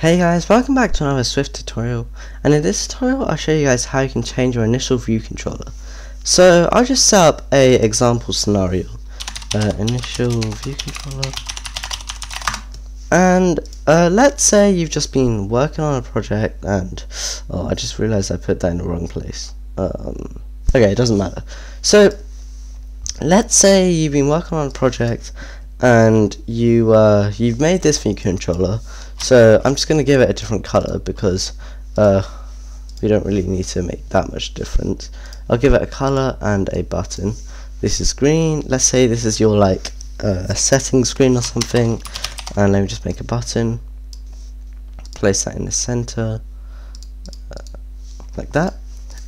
Hey guys, welcome back to another Swift tutorial and in this tutorial I'll show you guys how you can change your initial view controller. So I'll just set up a example scenario. Uh, initial view controller and uh, let's say you've just been working on a project and oh I just realized I put that in the wrong place. Um, okay, it doesn't matter. So let's say you've been working on a project and you uh, you've made this view controller. So I'm just going to give it a different color because uh, we don't really need to make that much difference. I'll give it a color and a button. This is green. Let's say this is your like uh, setting screen or something. And let me just make a button. Place that in the center. Uh, like that.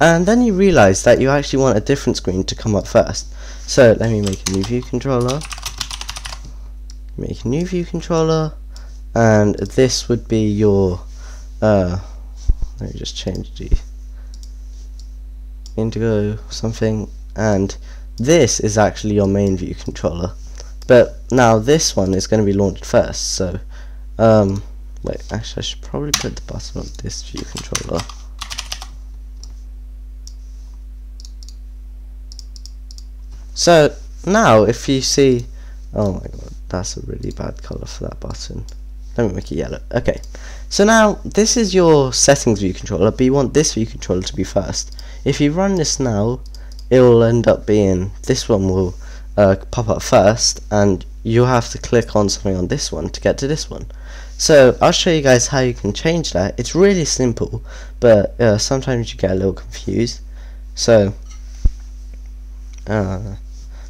And then you realize that you actually want a different screen to come up first. So let me make a new view controller make a new view controller and this would be your uh, let me just change the indigo something and this is actually your main view controller. But now this one is going to be launched first so um, wait actually I should probably put the button on this view controller. So now if you see oh my god that's a really bad color for that button let me make it yellow. Okay. So now, this is your settings view controller, but you want this view controller to be first. If you run this now, it will end up being, this one will uh, pop up first, and you'll have to click on something on this one to get to this one. So, I'll show you guys how you can change that. It's really simple, but uh, sometimes you get a little confused. So, uh,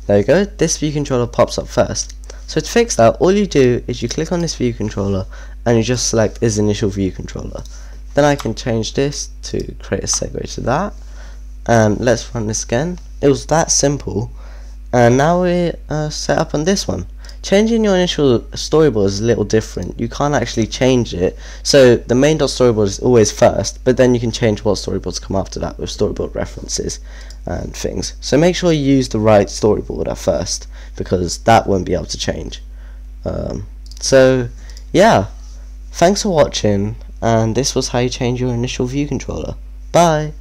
there you go. This view controller pops up first. So to fix that, all you do is you click on this view controller and you just select is initial view controller. Then I can change this to create a segue to that. And let's run this again. It was that simple. And now we're uh, set up on this one. Changing your initial storyboard is a little different. You can't actually change it. So the main.storyboard is always first, but then you can change what storyboards come after that with storyboard references and things. So make sure you use the right storyboard at first because that won't be able to change. Um, so yeah, thanks for watching and this was how you change your initial view controller. Bye!